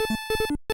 you